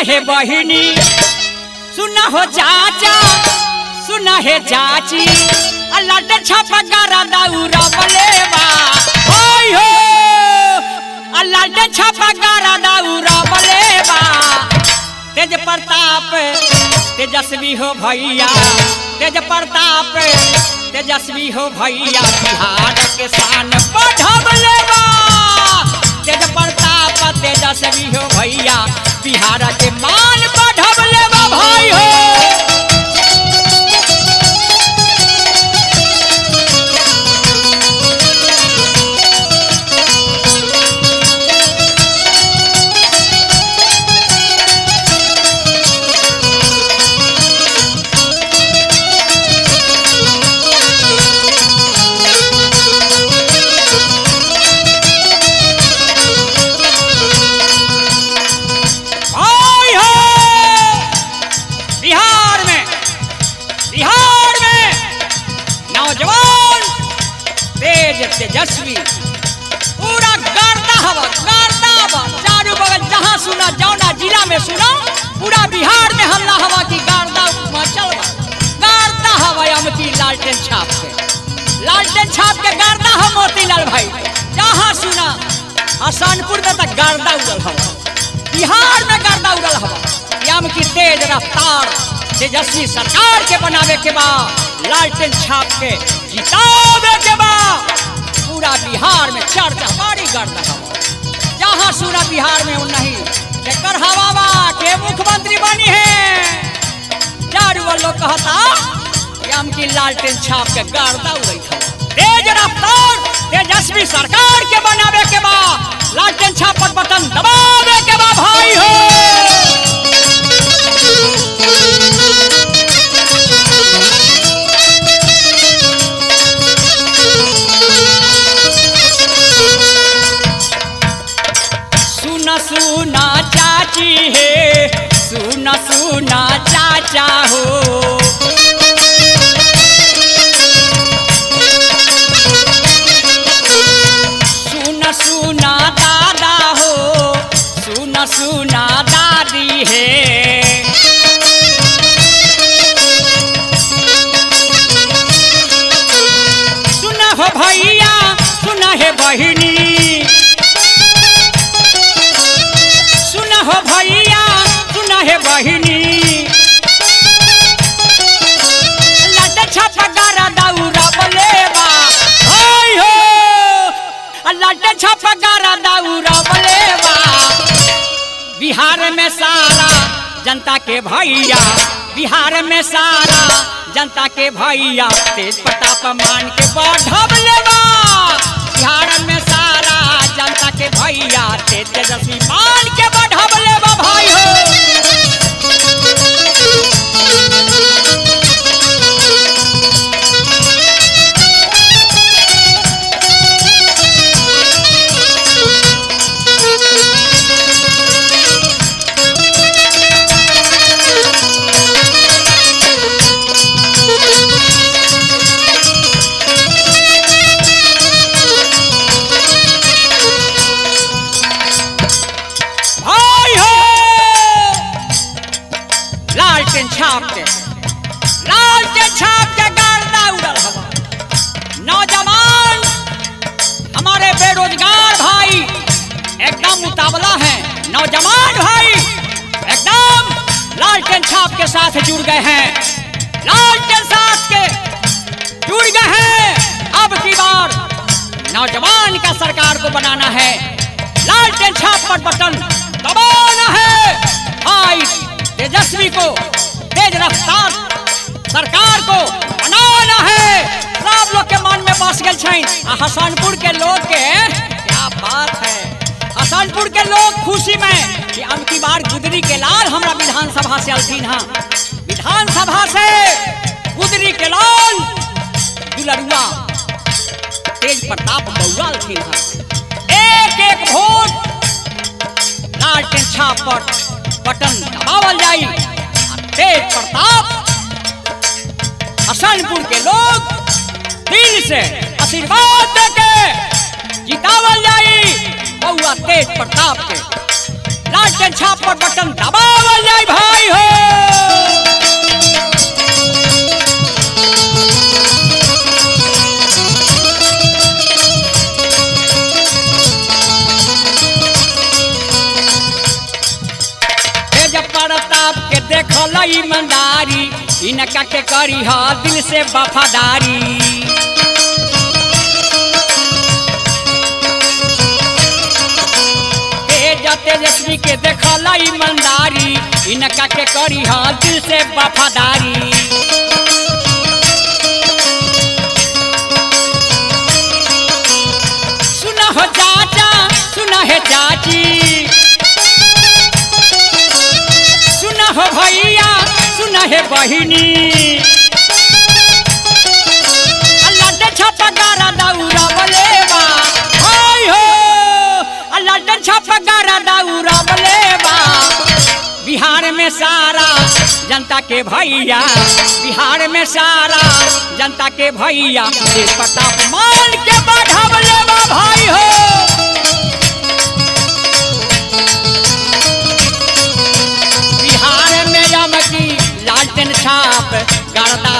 हे बहिनी, सुना हो चाचा, सुना हे चाची। ओय हो अल्लाह छापा गारा दाऊरा बलेवा। तेज प्रताप, तेजस्वी हो भैया। तेज प्रताप, तेजस्वी हो भैया। बिहार के तेज तेजस्वी पूरा गार्दा हवा गार्दा हवा। चारों बगल जहाँ सुना, जौना जिला में सुना, पूरा बिहार में हल्ला हवा की गार्दा मचल बा गार्दा हवा अमकी लालटेन छाप के लालटेन छाप के गार्दा हम मोतीलाल भाई जहाँ सुना, हसनपुर में तक गार्दा उड़ल हवा। बिहार में गर्दा उड़ल हवा। यम की तेज रफ्तार, तेजस्वी सरकार के बनावे के बा लालटेन छाप के जितावे के बा पूरा बिहार में चर्चा बड़ी गर्दा जहाँ सुना बिहार में नहीं, जेकर हवा बा के मुख्यमंत्री बनी है। चारू लोग कहता, यम की लालटेन छाप के गर्दा हवा तेज रफ्तार तेजस्वी सरकार के बनावे के बा लालटेन छाप पर बटन दबावे चाचा हो। सुना सुना दादा हो, सुना सुना दादी है। सुना हो भैया, सुना है बहिनी। सुना हो भैया, सुना है बहिनी। में सारा जनता के भैया, बिहार में सारा जनता के भैया, तेज प्रताप मान के लेवा बिहार में सारा जनता के भैया, तेज तेजस्वी साथ जुड़ गए हैं। लालटेन साथ के जुड़ गए हैं। अब की बार नौजवान का सरकार को बनाना है। लालटेन छाप पर बटन दबाना है। भाई तेजस्वी को तेज रफ्तार सरकार को बनाना है। सब लोग के मन में बस गए हसनपुर के लोग के क्या बात है। हसनपुर के लोग खुशी में कि अब की बार गुदरी के लाल हमरा विधानसभा से अलथिन हाँ। विधानसभा से गुदरी के लाल दुलरुआ, तेज प्रताप बउआ अलथिन हाँ। एक एक वोट लालटेन छाप पर बटन दबावल जाई। तेज प्रताप, हसनपुर के लोग, दिल से आशीर्वाद देके जितावल जाई। बउआ तेज प्रताप के लालटेन छाप पर बटन दबावल देखल ईमानदारी इनका के करी हा, दिल से वफादारी। तेजस्वी के देखल ईमानदारी इनका के करी हा, दिल से वफादारी। सुना है। बहिनी बिहार में सारा जनता के भैया, बिहार में सारा जनता के भैया प्रताप मान के बढ़ावले बा भाई हो। छाप करता